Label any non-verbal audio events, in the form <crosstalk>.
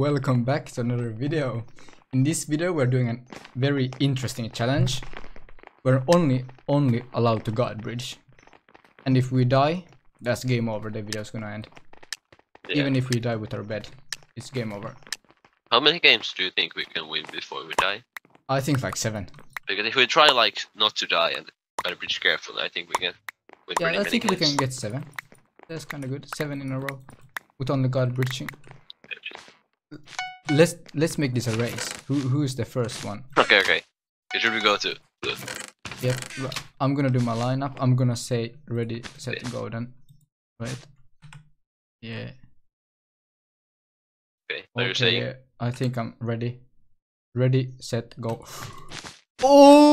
welcome back to another video. In this video we're doing a very interesting challenge. We're only only allowed to god bridge. And if we die, that's game over, the video's gonna end. Yeah. Even if we die with our bed, it's game over. How many games do you think we can win before we die? I think like seven. Because if we try like not to die and gotta be careful, I think we can win Yeah, I think we can get seven. That's kinda good. Seven in a row. With only god bridging. Let's let's make this a race. Who who is the first one? Okay, okay. Okay, Should we go to? Yep. I'm gonna do my lineup. I'm gonna say ready, set, go then. wait. Yeah. Okay, you're? I think I'm ready. Ready, set, go. <gasps> Oh!